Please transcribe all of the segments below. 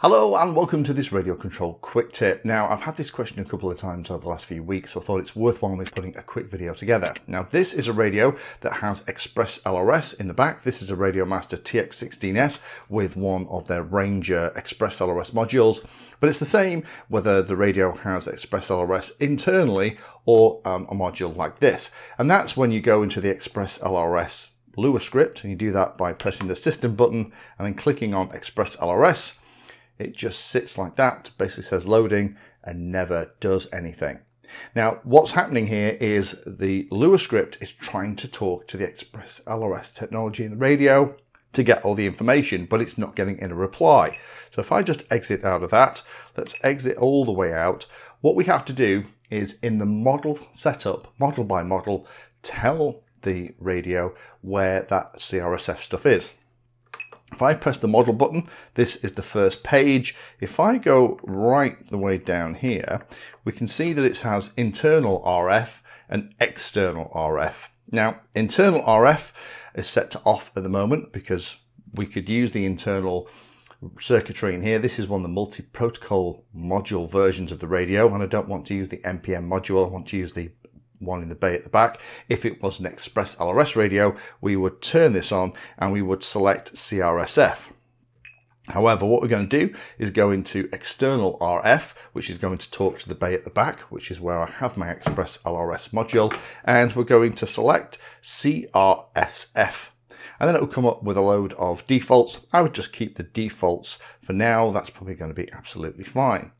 Hello and welcome to this radio control quick tip. Now I've had this question a couple of times over the last few weeks so I thought it's worthwhile me putting a quick video together. Now this is a radio that has Express LRS in the back. This is a Radiomaster TX16S with one of their Ranger Express LRS modules but it's the same whether the radio has Express LRS internally or um, a module like this and that's when you go into the Express LRS Lua script and you do that by pressing the system button and then clicking on Express LRS it just sits like that, basically says loading and never does anything. Now, what's happening here is the Lua script is trying to talk to the Express LRS technology in the radio to get all the information, but it's not getting in a reply. So if I just exit out of that, let's exit all the way out. What we have to do is in the model setup, model by model, tell the radio where that CRSF stuff is. If I press the model button, this is the first page. If I go right the way down here, we can see that it has internal RF and external RF. Now, internal RF is set to off at the moment because we could use the internal circuitry in here. This is one of the multi-protocol module versions of the radio, and I don't want to use the MPM module. I want to use the one in the bay at the back. If it was an Express LRS radio, we would turn this on and we would select CRSF. However, what we're going to do is go into external RF, which is going to talk to the bay at the back, which is where I have my Express LRS module, and we're going to select CRSF. And then it will come up with a load of defaults. I would just keep the defaults for now. That's probably going to be absolutely fine.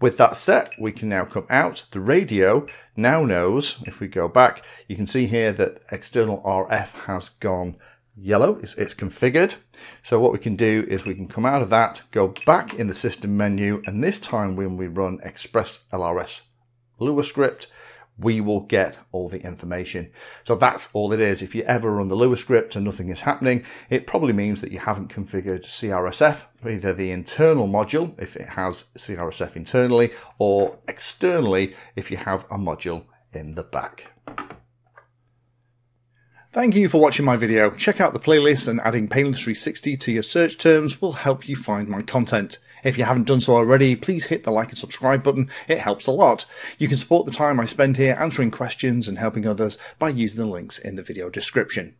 With that set, we can now come out. The radio now knows, if we go back, you can see here that external RF has gone yellow, it's, it's, configured. So what we can do is we can come out of that, go back in the system menu, and this time when we run Express LRS Lua script, we will get all the information. So that's all it is. If you ever run the Lua script and nothing is happening, it probably means that you haven't configured CRSF, either the internal module, if it has CRSF internally, or externally, if you have a module in the back. Thank you for watching my video. Check out the playlist and adding Painless 360 to your search terms will help you find my content. If you haven't done so already, please hit the like and subscribe button. It helps a lot. You can support the time I spend here answering questions and helping others by using the links in the video description.